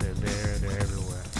they're there, they're everywhere.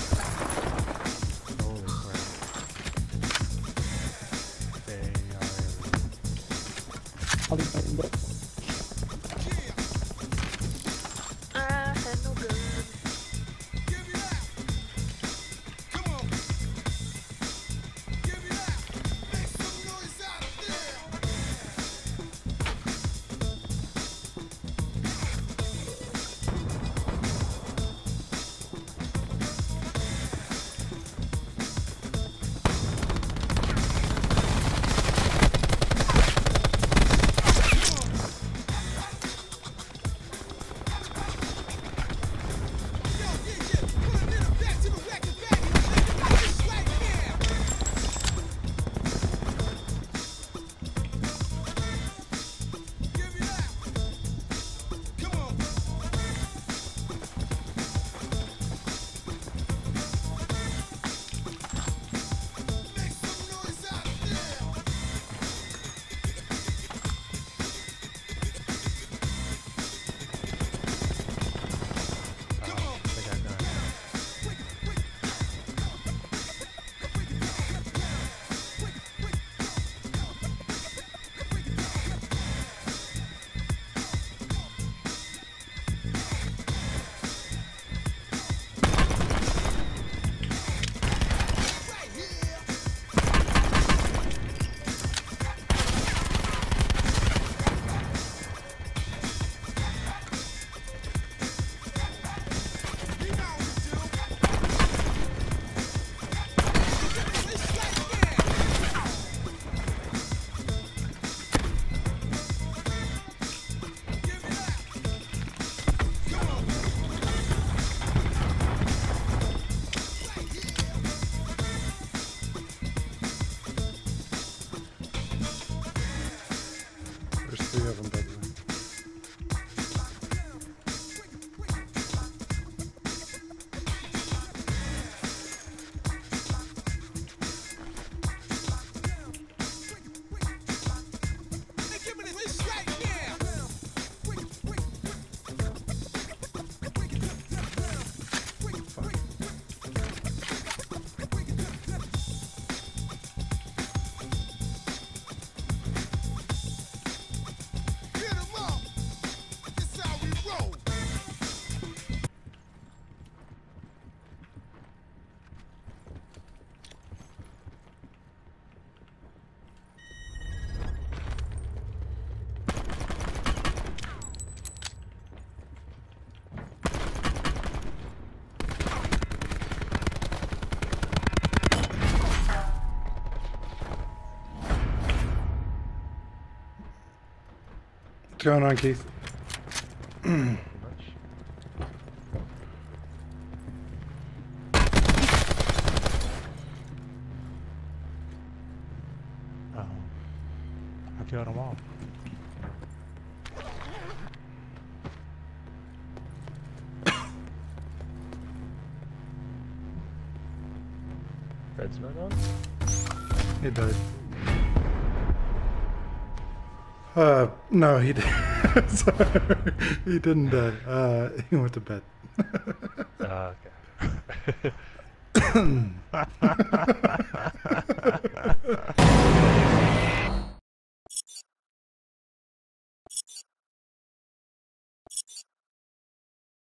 Three of them, by What's going on, Keith? Pretty much. Oh. I killed them all. Fred's not on? It died. Uh, no, he did. Sorry, he didn't die. Uh, he went to bed. Uh, okay.